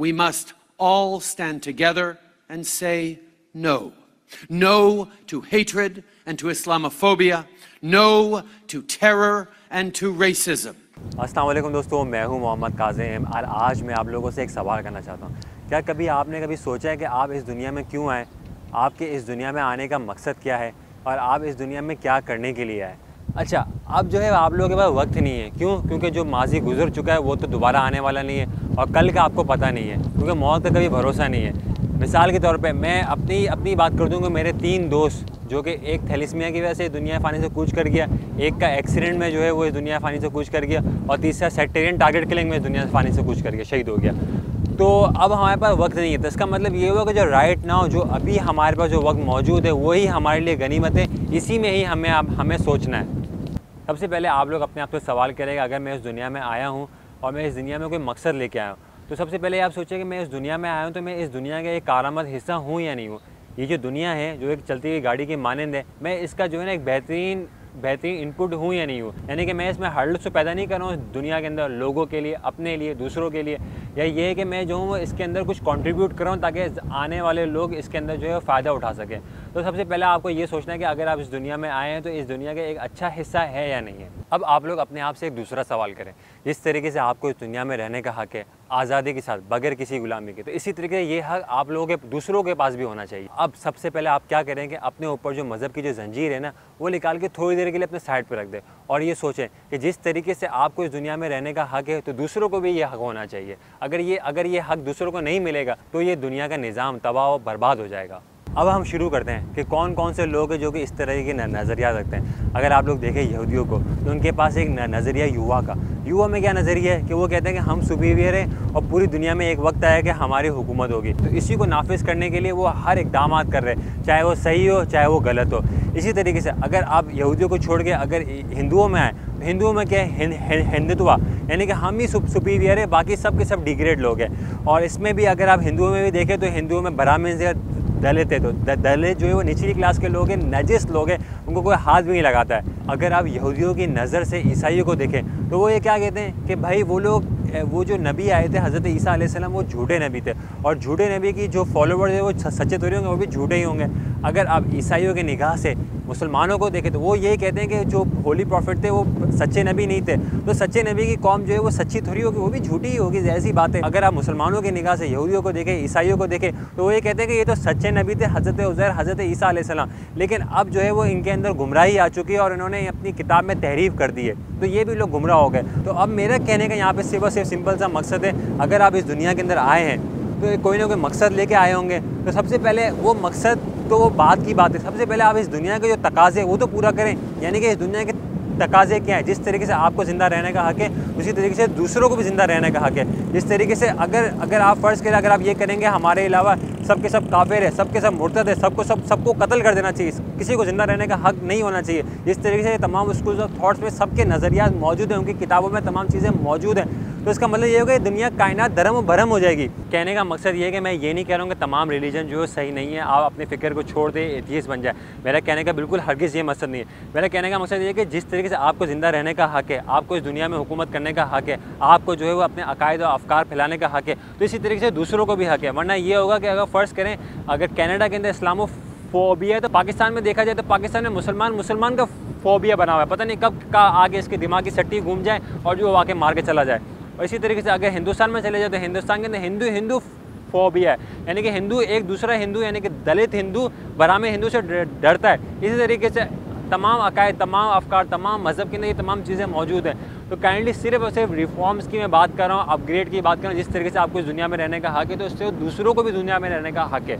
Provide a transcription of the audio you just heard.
we must all stand together and say no. No to hatred and to Islamophobia. No to terror and to racism. السلام علیکم دوستوں میں ہوں محمد کاظم اور آج میں آپ لوگوں سے ایک سوال کرنا چاہتا ہوں کیا کبھی آپ نے کبھی سوچا ہے کہ آپ اس دنیا میں کیوں آئے آپ کے اس دنیا میں آنے کا مقصد کیا ہے اور آپ اس دنیا میں کیا کرنے کے لیے آئے اچھا اب جو ہے آپ لوگوں کے پاس وقت نہیں ہے۔ کیوں؟ کیونکہ جو ماضی گزر چکا ہے وہ تو دوبارہ آنے والا نہیں ہے اور کل کا آپ کو پتہ نہیں ہے، کیونکہ موت کا کبھی بھروسہ نہیں ہے۔ مثال کے طور پہ میں اپنی اپنی بات کر دوں کہ میرے تین دوست، جو کہ ایک تھیلیسمیا کی وجہ سے دنیا فانی سے کوچ کر گیا، ایک کا ایکسیڈنٹ میں جو ہے وہ اس دنیا فانی سے کوچ کر گیا، اور تیسرا سیٹیرین ٹارگیٹ کلنگ میں دنیا فانی سے کوچ کر گیا، شہید ہو گیا۔ تو اب ہمارے پاس وقت نہیں ہے۔ تو اس کا مطلب یہ ہوا کہ جو رائٹ ناؤ جو ابھی ہمارے پاس جو وقت موجود ہے، وہی ہمارے لیے غنیمت ہے۔ اسی میں ہی ہمیں اب، ہمیں سوچنا ہے۔ سب سے پہلے آپ لوگ اپنے آپ سے سوال کریں کہ اگر میں اس دنیا میں آیا ہوں اور میں اس دنیا میں کوئی مقصد لے کے آیا ہوں، تو سب سے پہلے آپ سوچیں کہ میں اس دنیا میں آیا ہوں تو میں اس دنیا کا ایک کارآمد حصہ ہوں یا نہیں ہوں؟ یہ جو دنیا ہے، جو ایک چلتی ہوئی گاڑی کی مانند ہے، میں اس کا جو ہے نا ایک بہترین بہترین انپٹ ہوں یا نہیں ہوں؟ یعنی کہ میں اس میں ہر لطف پیدا نہیں کر رہا ہوں دنیا کے اندر لوگوں کے لیے، اپنے لیے، دوسروں کے لیے۔ یا یہ ہے کہ میں جو ہوں، وہ اس کے اندر کچھ کنٹریبیوٹ کر رہا ہوں تاکہ آنے والے لوگ اس کے اندر جو ہے فائدہ اٹھا سکیں۔ تو سب سے پہلے آپ کو یہ سوچنا ہے کہ اگر آپ اس دنیا میں آئے ہیں تو اس دنیا کا ایک اچھا حصہ ہے یا نہیں ہے؟ اب آپ لوگ اپنے آپ سے ایک دوسرا سوال کریں۔ جس طریقے سے آپ کو اس دنیا میں رہنے کا حق ہے، آزادی کے ساتھ، بغیر کسی غلامی کے، تو اسی طریقے سے یہ حق آپ لوگوں کے، دوسروں کے پاس بھی ہونا چاہیے۔ اب سب سے پہلے آپ کیا کریں کہ اپنے اوپر جو مذہب کی جو زنجیر ہے نا، وہ نکال کے تھوڑی دیر کے لیے اپنے سائڈ پہ رکھ دیں۔ اور یہ سوچیں کہ جس طریقے سے آپ کو اس دنیا میں رہنے کا حق ہے، تو دوسروں کو بھی یہ حق ہونا چاہیے۔ اگر یہ اگر یہ حق دوسروں کو نہیں ملے گا، تو یہ دنیا کا نظام تباہ و برباد ہو جائے گا۔ اب ہم شروع کرتے ہیں کہ کون کون سے لوگ ہیں جو کہ اس طرح کے نظریات رکھتے ہیں۔ اگر آپ لوگ دیکھیں یہودیوں کو، تو ان کے پاس ایک نظریہ یووا کا۔ یووا میں کیا نظریہ ہے؟ کہ وہ کہتے ہیں کہ ہم سپیریئر ہیں اور پوری دنیا میں ایک وقت آیا کہ ہماری حکومت ہوگی۔ تو اسی کو نافذ کرنے کے لیے وہ ہر اقدامات کر رہے ہیں، چاہے وہ صحیح ہو، چاہے وہ غلط ہو۔ اسی طریقے سے اگر آپ یہودیوں کو چھوڑ کے اگر ہندوؤں میں آئیں، تو ہندوؤں میں کیا ہے؟ ہندتوا۔ یعنی کہ ہم ہی سپیریئر ہے باقی سب کے سب ڈیگریڈ لوگ ہیں۔ اور اس میں بھی اگر آپ ہندوؤں میں بھی دیکھیں تو ہندوؤں میں برامن دلت ہے تو دلت جو ہے وہ نچلی کلاس کے لوگ ہیں، نجس لوگ ہیں، ان کو کوئی ہاتھ بھی نہیں لگاتا ہے۔ اگر آپ یہودیوں کی نظر سے عیسائیوں کو دیکھیں تو وہ یہ کیا کہتے ہیں کہ بھائی وہ لوگ وہ جو نبی آئے تھے، حضرت عیسیٰ علیہ السلام، وہ جھوٹے نبی تھے۔ اور جھوٹے نبی کی جو فالوور ہیں، وہ سچے تو ہوں گے، وہ بھی جھوٹے ہی ہوں گے۔ اگر آپ عیسائیوں کی نگاہ سے مسلمانوں کو دیکھیں تو وہ یہی کہتے ہیں کہ جو ہولی پروفٹ تھے وہ سچے نبی نہیں تھے۔ تو سچے نبی کی قوم جو ہے وہ سچی تھوڑی ہوگی، وہ بھی جھوٹی ہی ہوگی، ایسی بات ہے۔ اگر آپ مسلمانوں کی نگاہ سے، یہودیوں کو دیکھیں، عیسائیوں کو دیکھیں، تو وہ یہ کہتے ہیں کہ یہ تو سچے نبی تھے، حضرت عزیر، حضرت عیسیٰ علیہ السلام۔ لیکن اب جو ہے وہ ان کے اندر گمراہی آ چکی ہے اور انہوں نے اپنی کتاب میں تحریف کر دی ہے۔ تو یہ بھی لوگ گمراہ ہو گئے۔ تو اب میرا کہنے کا یہاں پہ صرف اور صرف سمپل سا مقصد ہے، اگر آپ اس دنیا کے اندر آئے ہیں تو کوئی نہ کوئی مقصد لے کے آئے ہوں گے۔ تو سب سے پہلے وہ مقصد تو وہ بات کی بات ہے۔ سب سے پہلے آپ اس دنیا کے جو تقاضے وہ تو پورا کریں۔ یعنی کہ اس دنیا کے تقاضے کیا ہیں؟ جس طریقے سے آپ کو زندہ رہنے کا حق ہے، اسی طریقے سے دوسروں کو بھی زندہ رہنے کا حق ہے۔ جس طریقے سے اگر اگر آپ فرض کریں، اگر آپ یہ کریں گے، ہمارے علاوہ سب کے سب کافر ہے سب کے سب مرتد ہے سب کو سب سب کو قتل کر دینا چاہیے۔ کسی کو زندہ رہنے کا حق نہیں ہونا چاہیے۔ جس طریقے سے تمام اسکولز آف تھاٹس میں سب کے نظریات موجود ہیں، ان کی کتابوں میں تمام چیزیں موجود ہیں۔ تو اس کا مطلب یہ ہوگا کہ دنیا کائنات درم و بھرم ہو جائے گی۔ کہنے کا مقصد یہ ہے کہ میں یہ نہیں کہہ رہا ہوں کہ تمام ریلیجن جو ہے صحیح نہیں ہے، آپ اپنے فکر کو چھوڑ دیں ایتھیس بن جائے میرا کہنے کا بالکل ہرگز یہ مقصد نہیں ہے۔ میرا کہنے کا مقصد یہ ہے کہ جس طریقے سے آپ کو زندہ رہنے کا حق ہے، آپ کو اس دنیا میں حکومت کرنے کا حق ہے، آپ کو جو ہے وہ اپنے عقائد و افکار پھیلانے کا حق ہے، تو اسی طریقے سے دوسروں کو بھی حق ہے۔ ورنہ یہ ہوگا کہ اگر فرض کریں، اگر کینیڈا کے اندر اسلامو فوبیا ہے تو پاکستان میں دیکھا جائے تو پاکستان میں مسلمان مسلمان کا فوبیا بنا ہوا ہے۔ پتہ نہیں کب کا آگے اس کے دماغ کی سٹی گھوم جائے اور جو واقع مار کے چلا جائے۔ اور اسی طریقے سے اگر ہندوستان میں چلے جائے تو ہندوستان کے اندر ہندو ہندو فوبیا ہے۔ یعنی کہ ہندو ایک دوسرا ہندو یعنی کہ دلت ہندو برام ہندو سے ڈرتا ہے۔ اسی طریقے سے تمام عقائد، تمام افکار، تمام مذہب کے اندر یہ تمام چیزیں موجود ہیں۔ تو کائنڈلی صرف اور صرف ریفارمس کی میں بات کر رہا ہوں اپ گریڈ کی بات کر رہا ہوں، جس طریقے سے آپ کو اس دنیا میں رہنے کا حق ہے، تو اس سے دوسروں کو بھی دنیا میں رہنے کا حق ہے۔